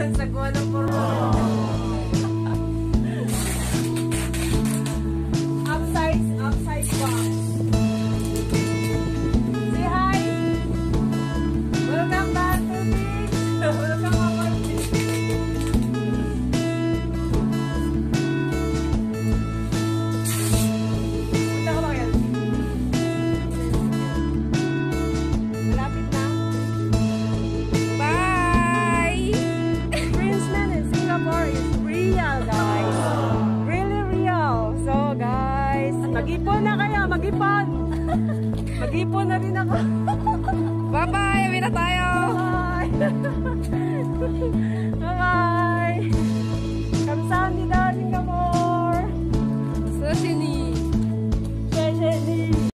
Sa kuha ng porma. Mag-ipon na kayo, mag-ipon. Mag-ipon na rin ako. Bye-bye, uwi na tayo. Bye. Bye-bye. Kamsahan ni Daring Gamor. Susi ni